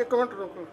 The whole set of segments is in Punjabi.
ਇੱਕ ਮਿੰਟ ਰੁਕੋ।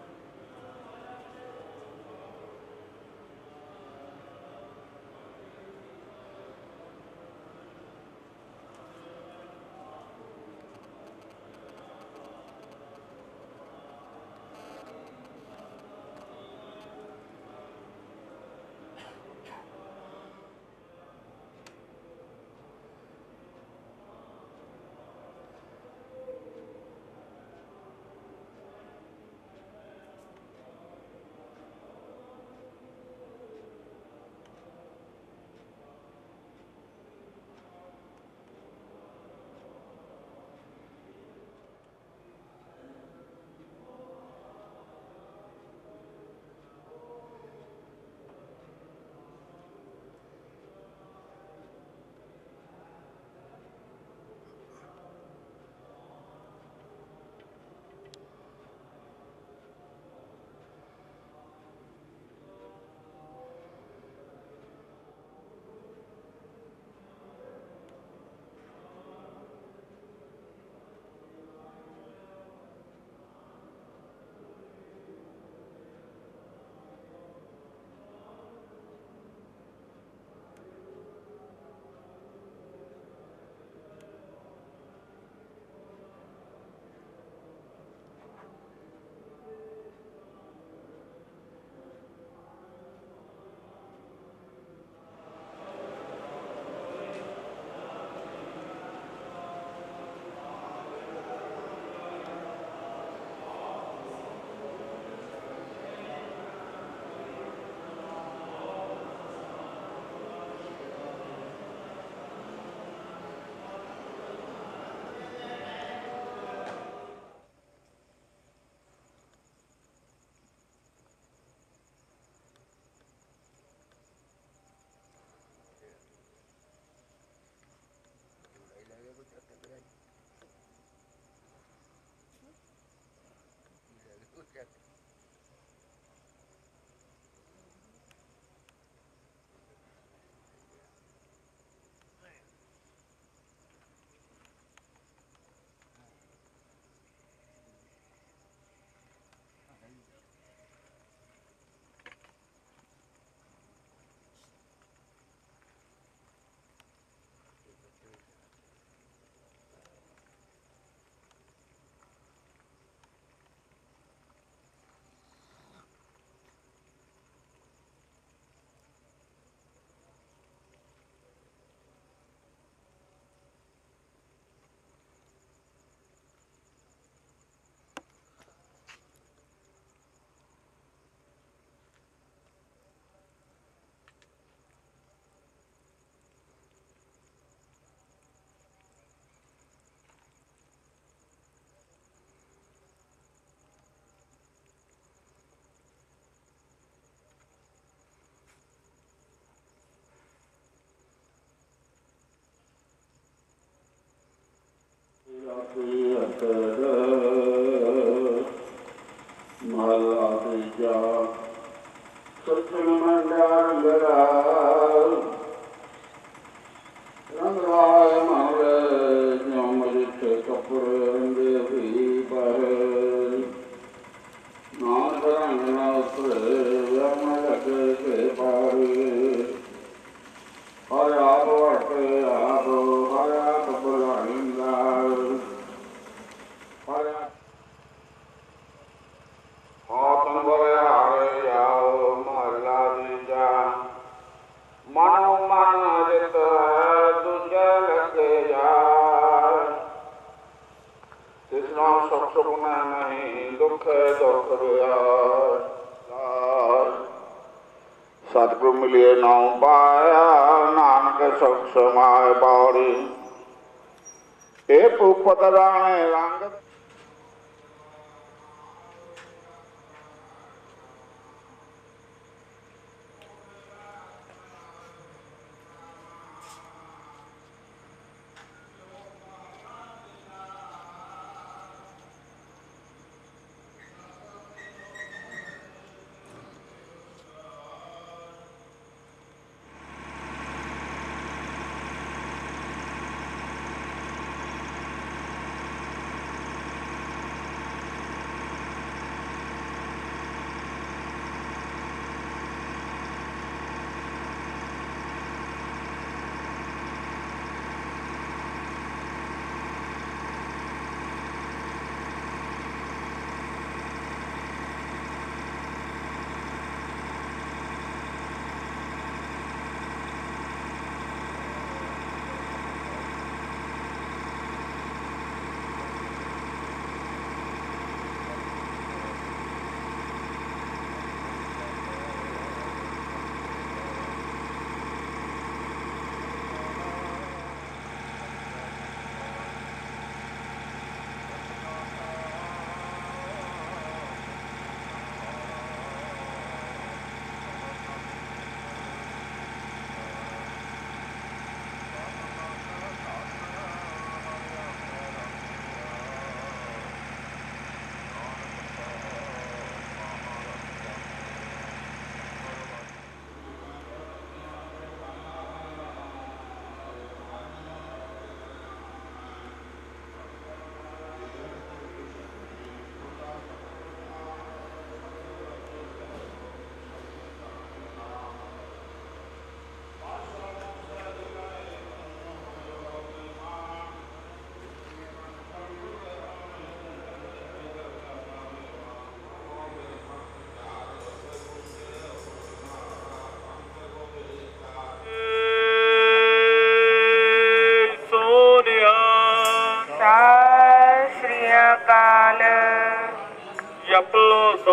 uh, ਇਹ ਭੂਪਤ ਰਾਣੇ ਰੰਗ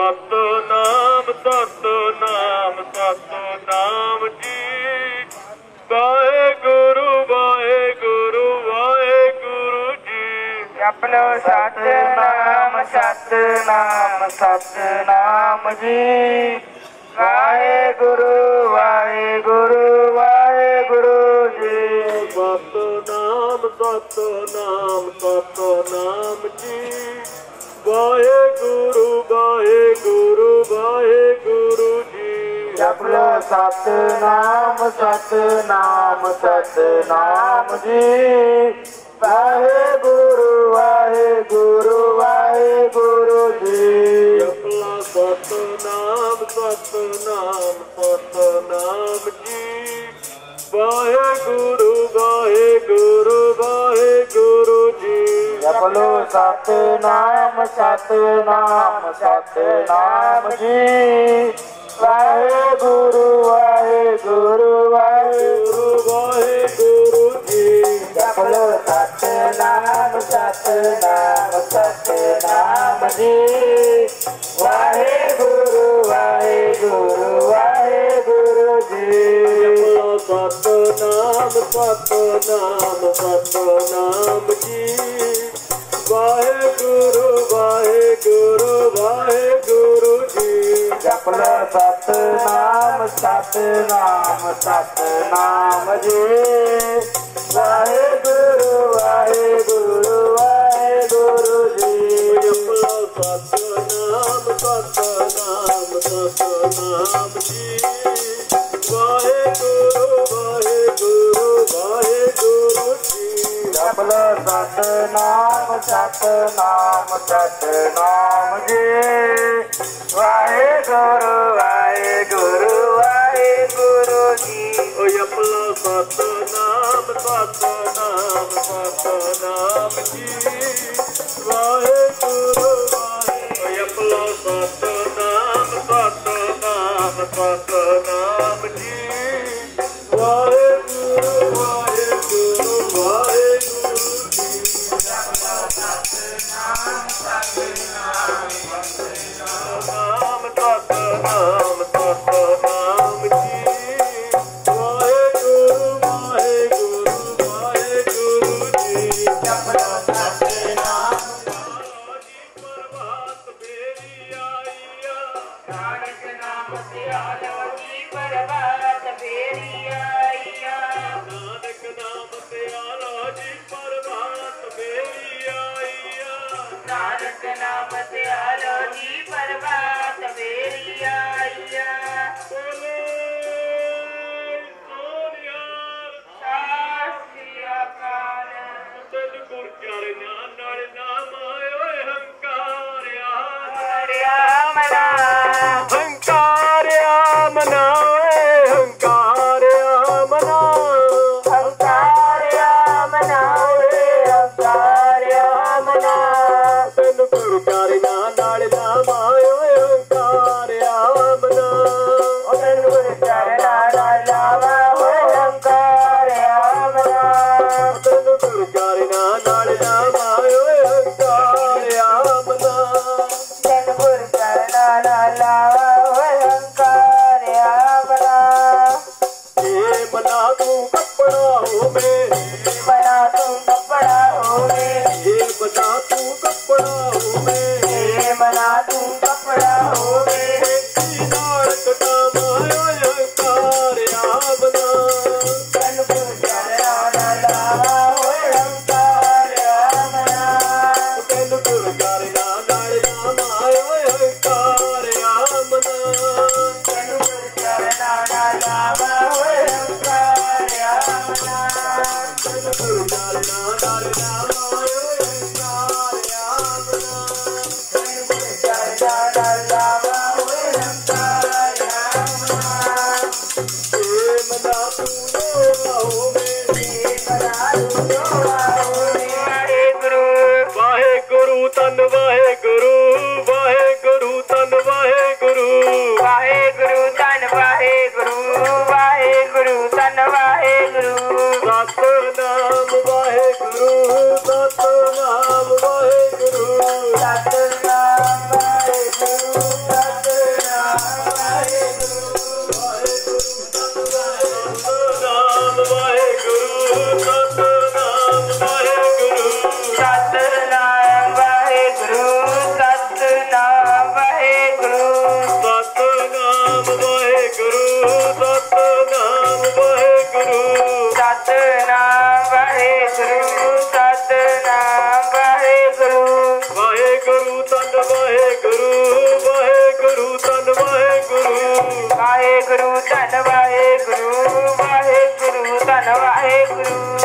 ਲੋ ਸਤ ਨਾਮ ਸਤ ਨਾਮ ਸਤ ਨਾਮ ਜੀ। ਵਾਹਿਗੁਰੂ ਵਾਹਿਗੁਰੂ ਵਾਹਿਗੁਰੂ ਜੀ। ਜਪ ਲੋ ਸਤਨਾਮ ਸਤਨਾਮ ਸਤਨਾਮ ਜੀ। ਵਾਹਿਗੁਰੂ ਵਾਹਿਗੁਰੂ ਵਾਹਿਗੁਰੂ ਜੀ। ਸਤ ਨਾਮ ਸਤ ਨਾਮ ਸਤ ਨਾਮ ਜੀ। ਵਾਹਿਗੁਰੂ ਵਾਹਿਗੁਰੂ ਵਾਹਿਗੁਰੂ ਜੀ। ਜਪ ਲੋ ਸਤਨਾਮ ਸਤਨਾਮ ਸਤਨਾਮ ਜੀ। ਵਾਹਿਗੁਰੂ ਵਾਹਿਗੁਰੂ ਵਾਹਿਗੁਰੂ ਜੀ। ਜਪਲਾ ਸਤ ਨਾਮ ਸਤ ਨਾਮ ਸਤ ਨਾਮ ਜੀ। ਵਾਹਿਗੁਰੂ ਵਾਹਿਗੁਰੂ ਵਾਹਿਗੁਰੂ ਜਪ ਲੋ ਸਤਨਾਮ ਸਤਨਾਮ ਸਤਨਾਮ ਜੀ। ਵਾਹਿਗੁਰੂ ਵਾਹਿਗੁਰੂ ਵਾਹਿਗੁਰੂ। ਵਾਹਿਗੁਰੂ ਜੀ ਜਪ ਲੋ ਸਤਨਾਮ ਸਤਨਾਮ ਸਤਨਾਮ ਜੀ। ਵਾਹਿਗੁਰੂ ਵਾਹਿਗੁਰੂ ਵਾਹਿਗੁਰੂ ਜੀ। ਜਪਲਾ ਸਤ ਨਾਮ ਜੀ। ਵਾਹਿਗੁਰੂ ਵਾਹਿਗੁਰੂ ਵਾਹਿਗੁਰੂ ਜੀ ਜਪ ਲੋ ਸਤਨਾਮ ਸਤਨਾਮ ਸਤਨਾਮ ਜੀ। ਵਾਹਿਗੁਰੂ ਵਾਹਿਗੁਰੂ ਵਾਹਿਗੁਰੂ ਜੀ। ਜਪਲਾ ਸਤ ਨਾਮ ਸਤ ਨਾਮ ਸਤ ਨਾਮ ਜੀ। ਵਾਹਿਗੁਰੂ ਜੀ ਸਤਨਾਮ ਸਤਨਾਮ ਸਤਨਾਮ ਜੀ। ਵਾਹਿਗੁਰੂ ਵਾਹਿਗੁਰੂ ਵਾਹਿਗੁਰੂ ਜੀ। ਓ ਜਪਲਾ ਸਤ ਨਾਮ ਸਤਨਾਮ ਜੀ। ਵਾਹਿਗੁਰੂ ਵਾਹਿਗੁਰੂ। ਓਏ ਜਪਲਾ ਸਤ ਸਤਨਾਮ ਸਤਨਾਮ ਜੀ। Oh. ਵਾਹਿਗੁਰੂ ਵਾਹਿਗੁਰੂ ਧੰਨ ਵਾਹਿਗੁਰੂ। ਵਾਹਿਗੁਰੂ ਧੰਨ ਵਾਹਿਗੁਰੂ ਵਾਹਿਗੁਰੂ ਧੰਨ ਵਾਹਿਗੁਰੂ।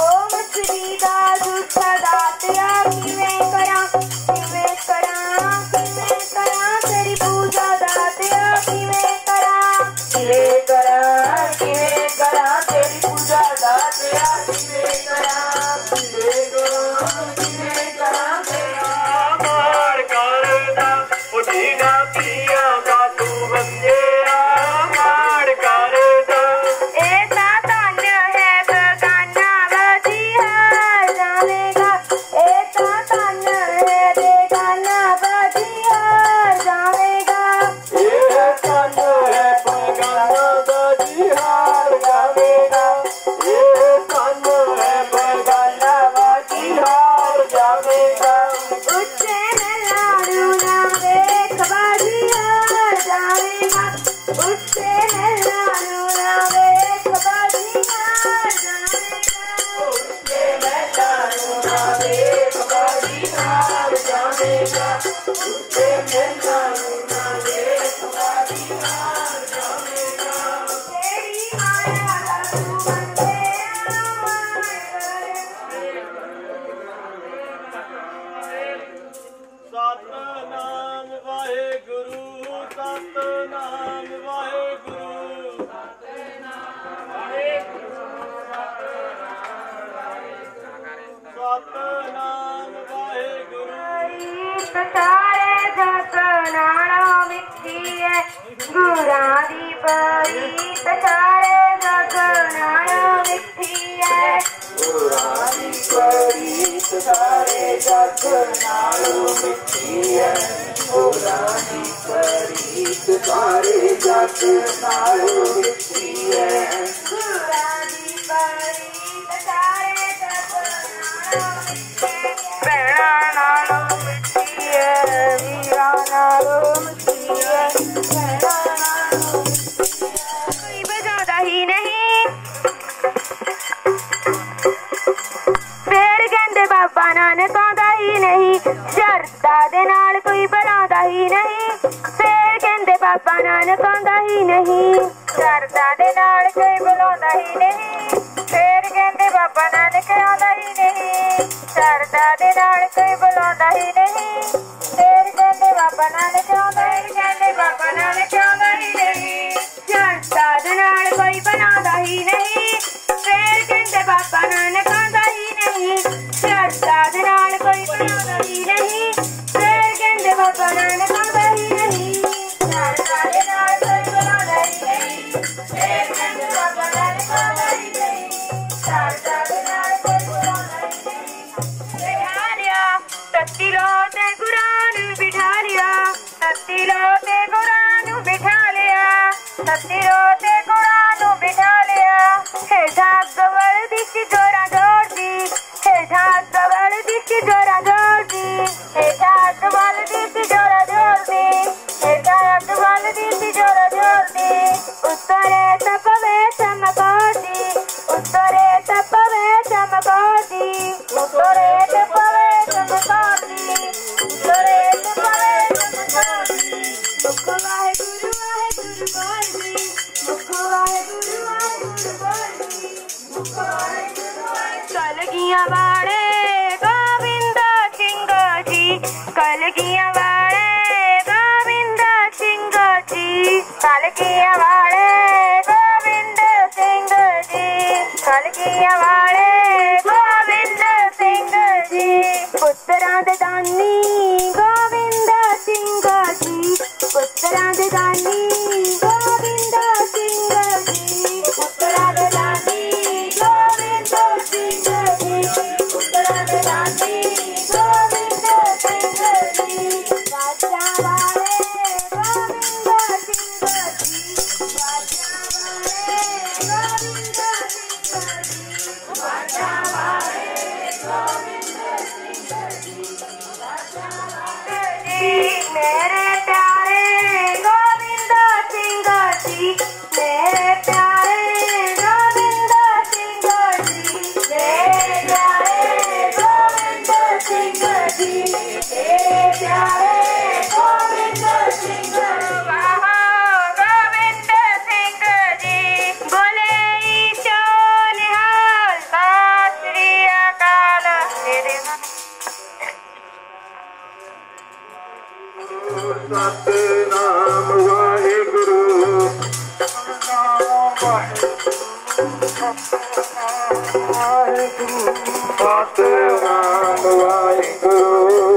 ಓಂ ಶ್ರೀ ದುಃಖದಾತೆಯ ಮೀನ nega, usted me cae. ਤੇ ਗੁਰਾਂ ਨੂੰ ਬਿਠਾ ਲਿਆ। ਸਤਿਰੋ ਤੇ ਗੁਰਾਂ ਨੂੰ ਬਿਠਾ ਲਿਆ। ਹੈ ਜਾਗਵਰ ਦੀ ਸਿਜੋਰਾ ਵਾਹਿਗੁਰੂ ਫਤਿਹ ਨਾਮ ਵਾਹਿਗੁਰੂ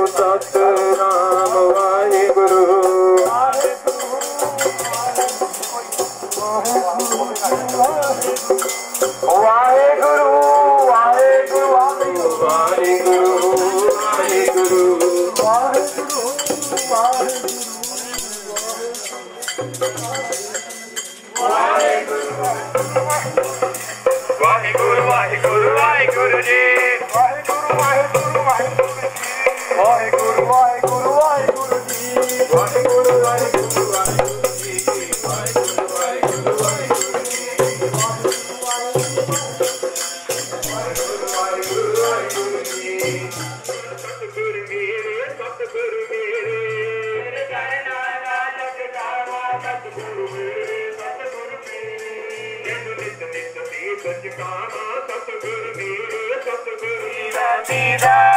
Adidas.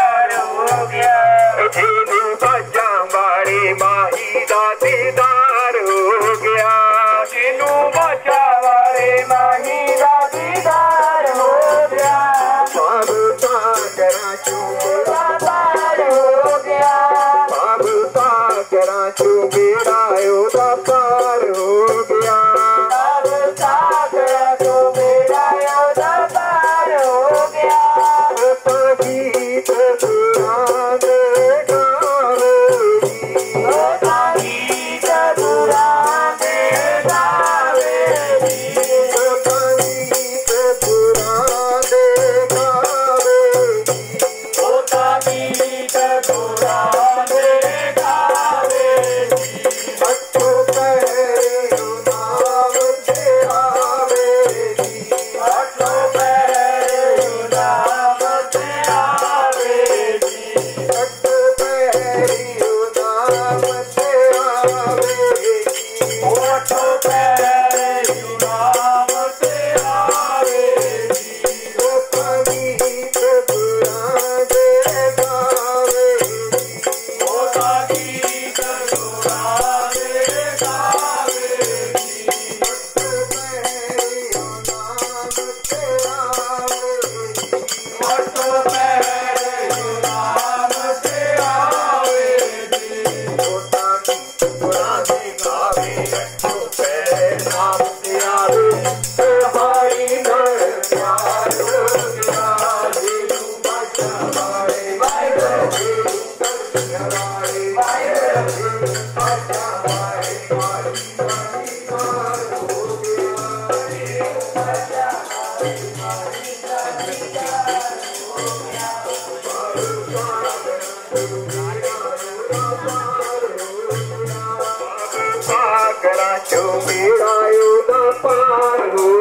ਪਾਗਲਾ ਚੋ ਮੇਰਾ ਉਹ ਪਾਰ ਹੋ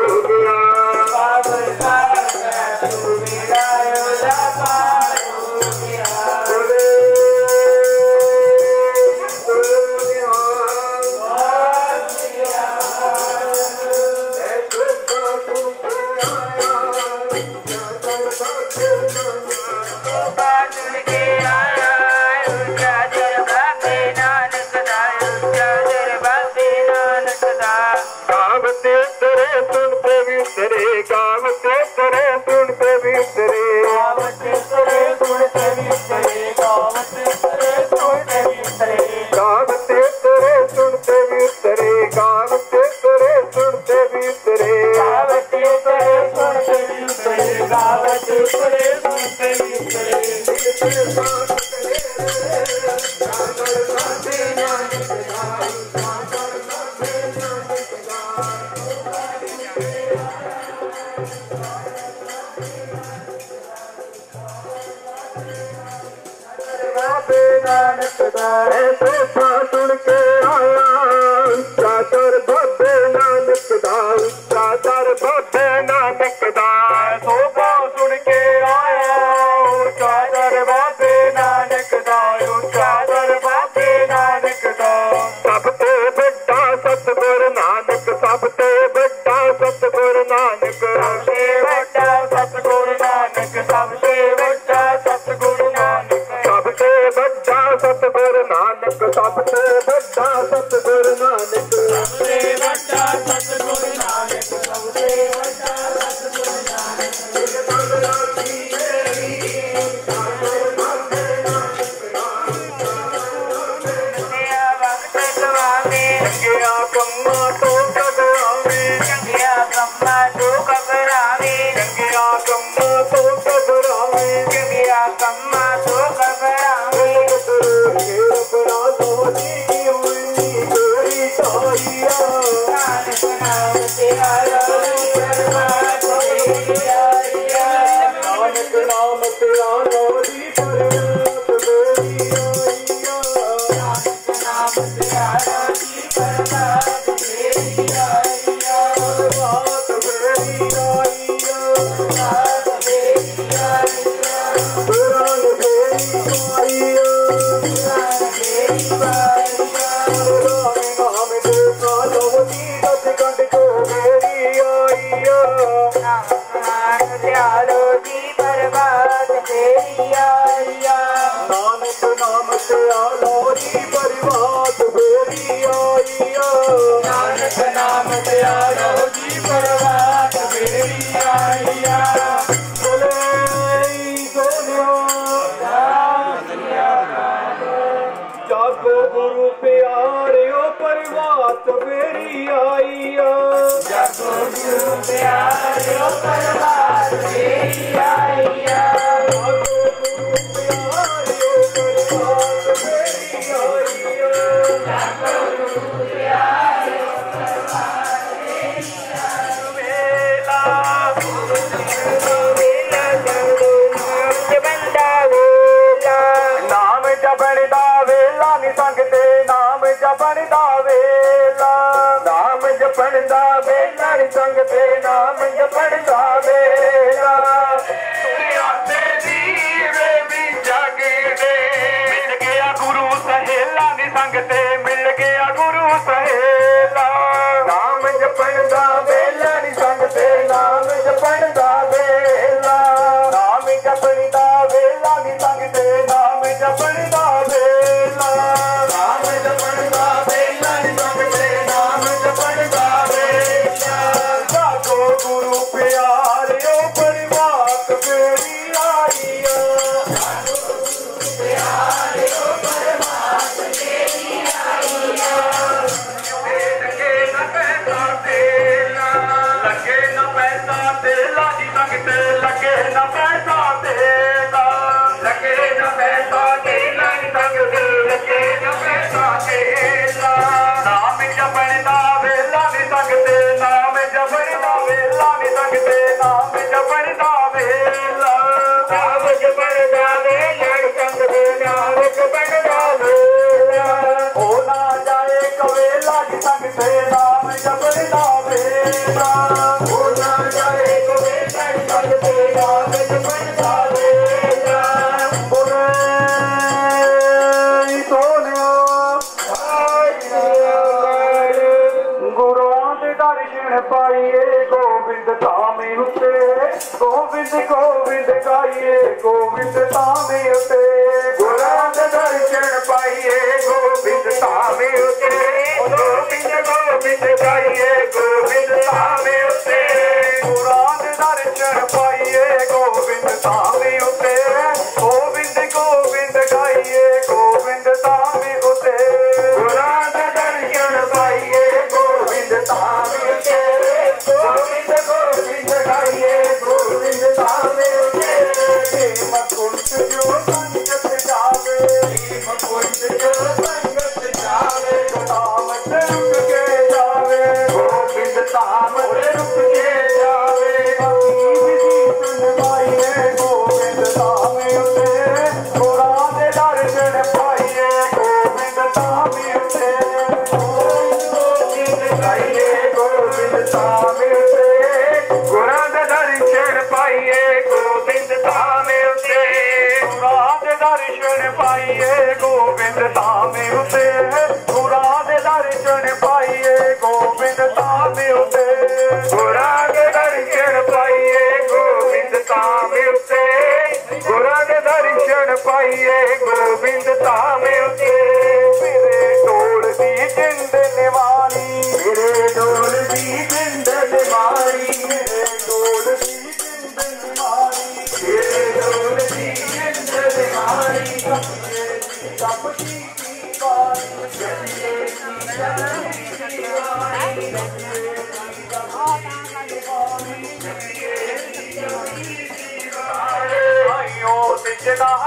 yo yo yo Yeah, yeah, yeah. ਸੰਗਤੇ ਨਾਮ ਜਪਈ ਨਾ ਵੇਲਾ ਨਹੀਂ ਸੰਗਤੇ। ਤਾਵੇਂ ਉੱਤੇ ਗੋਬਿੰਦ ਗੋਬਿੰਦ ਗਾਈਏ ਗੋਬਿੰਦ ਤਾਵੇਂ ਉੱਤੇ। ਗੁਰਾਂ ਦੇ ਦਰਸ਼ਨ ਪਾਈਏ ਗੋਬਿੰਦ ਧਾਮੇ ਉਤੇ। ਗੋਬਿੰਦ ਗੋਬਿੰਦ ਗਾਈਏ ਗੋਬਿੰਦ ਧਾਮੇ ਉਤੇ।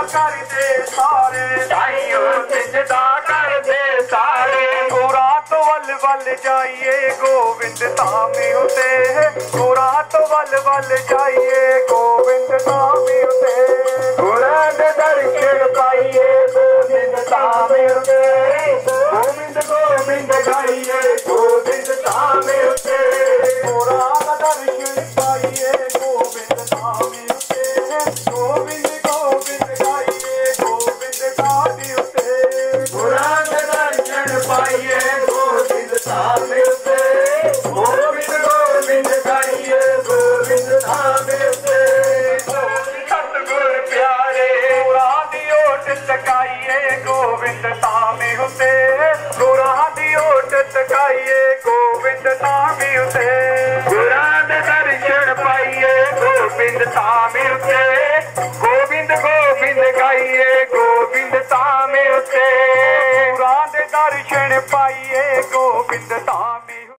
ਕਰਦੇ ਸਾਰੇ। ਤਾਈਓ ਸਿਜਦਾ ਕਰਦੇ ਸਾਰੇ। ਗੋਰਾ ਤੋਂ ਵੱਲ ਵੱਲ ਜਾਈਏ ਗੋਬਿੰਦ ਧਾਮੇ ਉਤੇ। ਗੋਰਾ ਤੋਂ ਵੱਲ ਵੱਲ ਜਾਈਏ ਗੋਬਿੰਦ ਧਾਮੇ ਉਤੇ। ਗੁਰਾਂ ਦੇ ਦਰਸ਼ਨ ਪਾਈਏ ਗੋਬਿੰਦ ਧਾਮੇ ਉਤੇ। ਗੋਬਿੰਦ ਗੋਬਿੰਦ ਗਾਈਏ ਗੋਬਿੰਦ ਧਾਮੇ ਉਤੇ। ਗੋਰਾ ਦਾ ਦਰਸ਼ਨ ਪਾਈਏ ਓਟ ਟਕਾਈਏ ਗੋਬਿੰਦ ਧਾਮੇ ਉਤੇ। ਗੁਰਾਂ ਦੇ ਦਰਸ਼ਨ ਪਾਈਏ, ਗੋਬਿੰਦ ਧਾਮੇ ਉਤੇ। ਗੋਬਿੰਦ ਗੋਬਿੰਦ ਗਾਈਏ, ਗੋਬਿੰਦ ਧਾਮੇ ਉਤੇ। ਗੁਰਾਂ ਦੇ ਦਰਸ਼ਨ ਪਾਈਏ